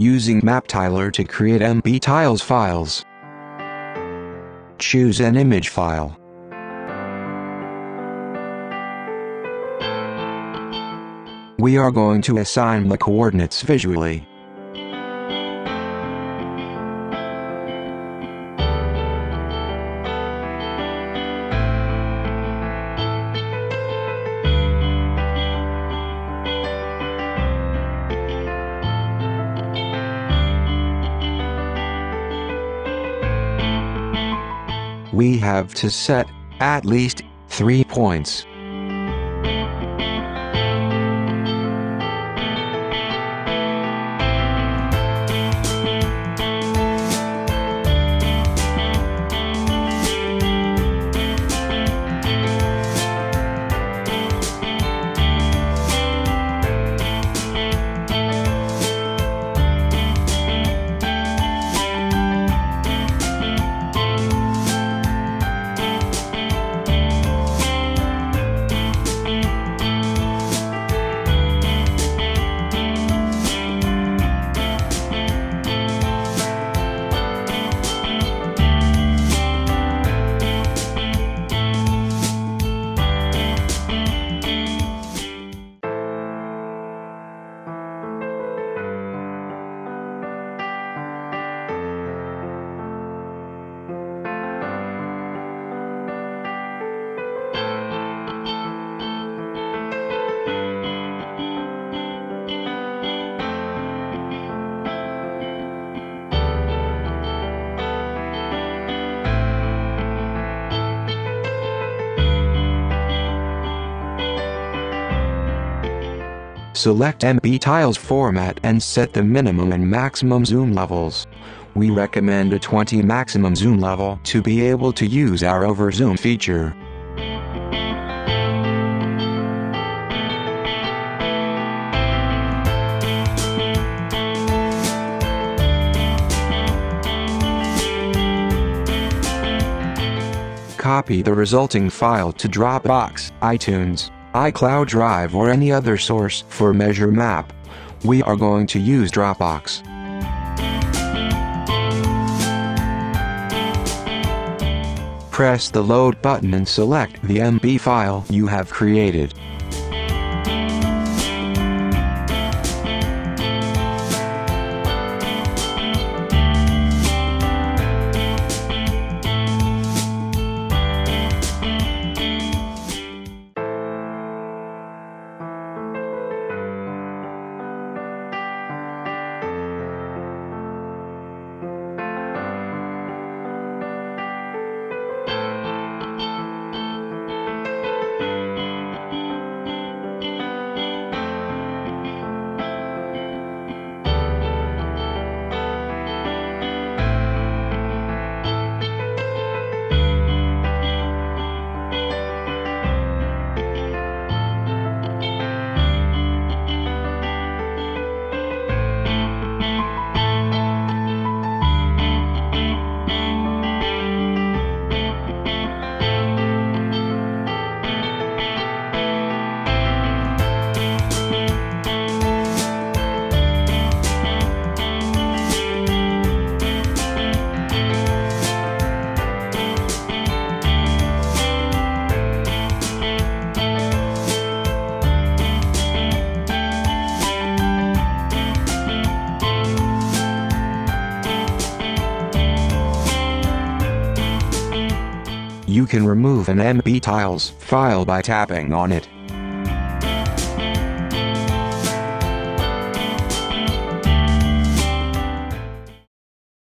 using MapTiler to create MB tiles files. Choose an image file. We are going to assign the coordinates visually. We have to set at least three points. Select MB Tiles format and set the minimum and maximum zoom levels. We recommend a 20 maximum zoom level to be able to use our overzoom feature. Copy the resulting file to Dropbox, iTunes, iCloud Drive or any other source for Measure Map. We are going to use Dropbox. Press the load button and select the MB file you have created. Can remove an MB Tiles file by tapping on it.